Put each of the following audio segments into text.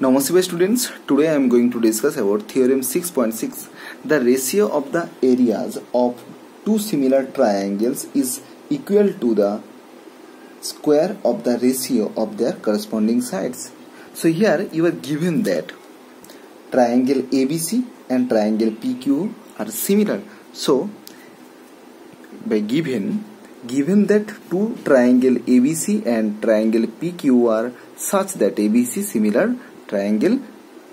Namaste students, today I am going to discuss about theorem 6.6. The ratio of the areas of two similar triangles is equal to the square of the ratio of their corresponding sides. So here you are given that triangle ABC and triangle PQ are similar. So by given given that two triangle ABC and triangle PQ are such that ABC similar triangle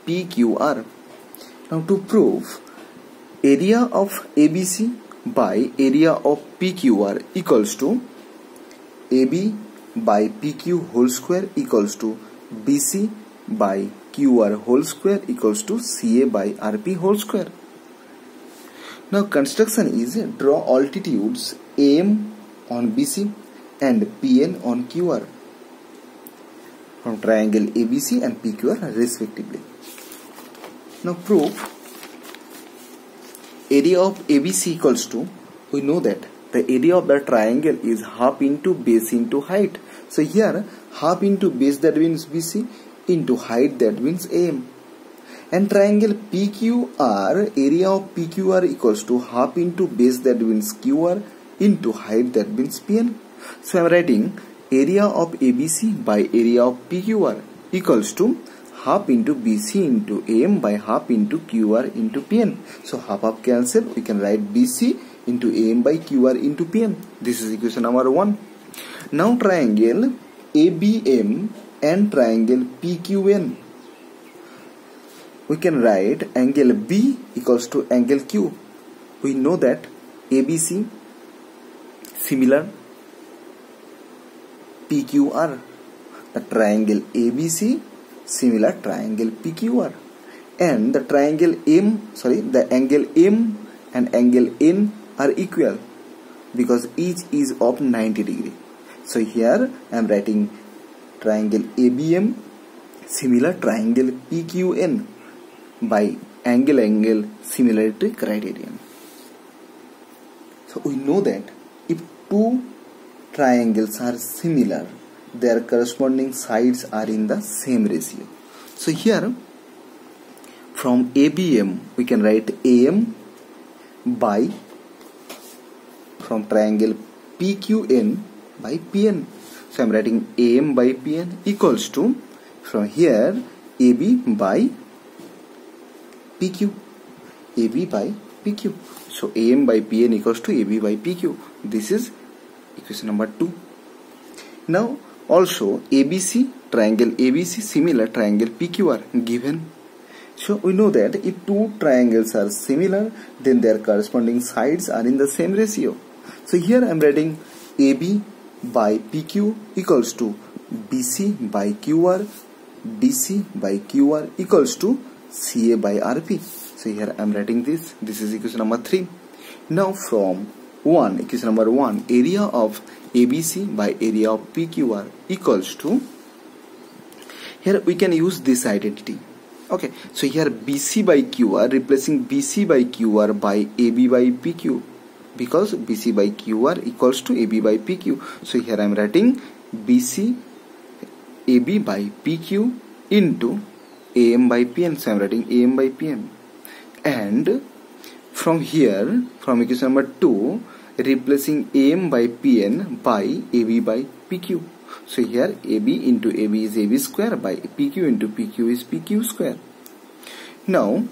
PQR. Now to prove area of ABC by area of PQR equals to AB by PQ whole square equals to BC by QR whole square equals to CA by RP whole square. Now construction is draw altitudes AM on BC and PN on QR from triangle ABC and PQR respectively. Now prove area of ABC equals to we know that the area of the triangle is half into base into height. So here half into base that means BC into height that means AM. And triangle PQR area of PQR equals to half into base that means QR into height that means PN. So I am writing area of ABC by area of PQR equals to half into BC into AM by half into QR into PN. So half half cancel we can write BC into AM by QR into PN. This is equation number 1. Now triangle ABM and triangle PQN. We can write angle B equals to angle Q. We know that ABC similar PQR. The triangle ABC similar triangle PQR. And the triangle M, sorry, the angle M and angle N are equal because each is of 90 degree. So here I am writing triangle ABM similar triangle PQN by angle angle similarity criterion. So we know that if two triangles are similar. Their corresponding sides are in the same ratio. So here from ABM we can write AM by from triangle PQN by PN so I'm writing AM by PN equals to from here AB by PQ AB by PQ so AM by PN equals to AB by PQ this is equation number 2 now also ABC triangle ABC similar triangle PQR given. So we know that if two triangles are similar then their corresponding sides are in the same ratio. So here I am writing AB by PQ equals to BC by QR BC by QR equals to CA by RP so here I am writing this. This is equation number 3 now from 1 equation number 1 area of ABC by area of PQR equals to here we can use this identity. Okay so here BC by QR replacing BC by QR by AB by PQ because BC by QR equals to AB by PQ so here I am writing BC AB by PQ into AM by PN so I am writing AM by PN and from here from equation number 2 replacing AM by PN by AB by PQ. So here AB into AB is AB square by PQ into PQ is PQ square. Now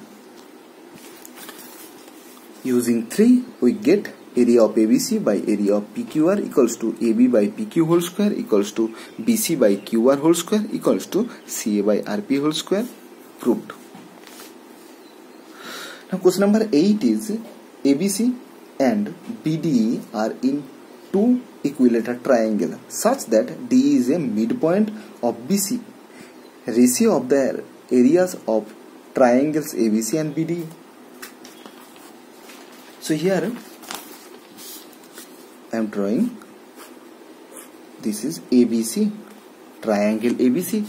using 3 we get area of ABC by area of PQR equals to AB by PQ whole square equals to BC by QR whole square equals to CA by RP whole square proved. Now question number 8 is ABC and BDE are in two equilateral triangle such that D is a midpoint of BC. Ratio of the areas of triangles ABC and BDE. So here I am drawing this is ABC triangle ABC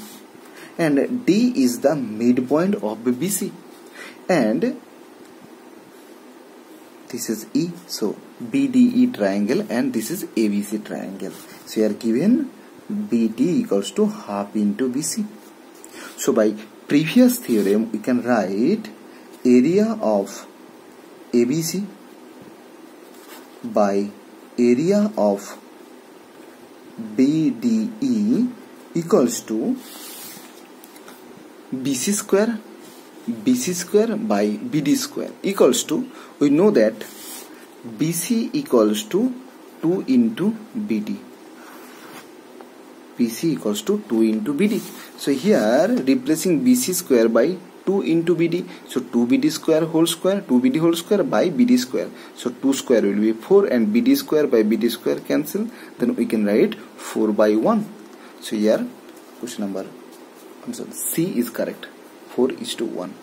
and D is the midpoint of BC and this is E so BDE triangle and this is ABC triangle. So we are given BD equals to half into BC so by previous theorem we can write area of ABC by area of BDE equals to BC square BC square by BD square equals to we know that BC equals to 2 into BD BC equals to 2 into BD so here replacing BC square by 2 into BD so 2 BD square whole square 2 BD whole square by BD square so 2 square will be 4 and BD square by BD square cancel then we can write 4 by 1 so here question number answer C is correct 4 is to 1